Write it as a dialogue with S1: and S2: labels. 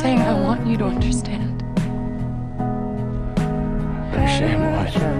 S1: saying I want you to understand.
S2: Understand what?